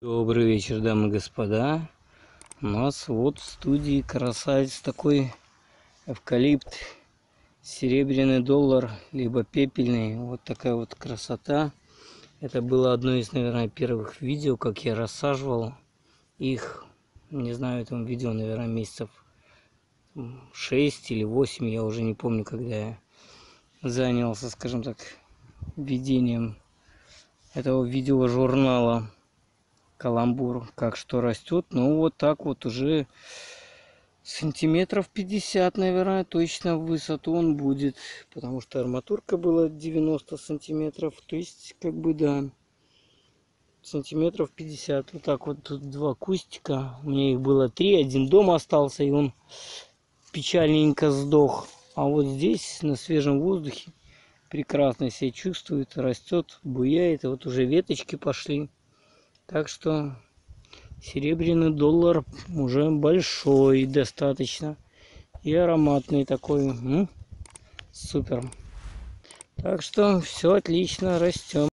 Добрый вечер, дамы и господа. У нас вот в студии красавец такой эвкалипт, серебряный доллар, либо пепельный. Вот такая вот красота. Это было одно из, наверное, первых видео, как я рассаживал их. Не знаю, этому видео, наверное, месяцев 6 или 8, я уже не помню, когда я занялся, скажем так, ведением этого видеожурнала каламбур как что растет. Ну вот так вот уже сантиметров 50 наверное точно в высоту он будет. Потому что арматурка была 90 сантиметров. То есть как бы да сантиметров 50 вот так вот тут два кустика. У меня их было три. Один дома остался и он печальненько сдох. А вот здесь на свежем воздухе прекрасно себя чувствует растет буяет. И вот уже веточки пошли так что серебряный доллар уже большой достаточно. И ароматный такой. М? Супер. Так что все отлично, растем.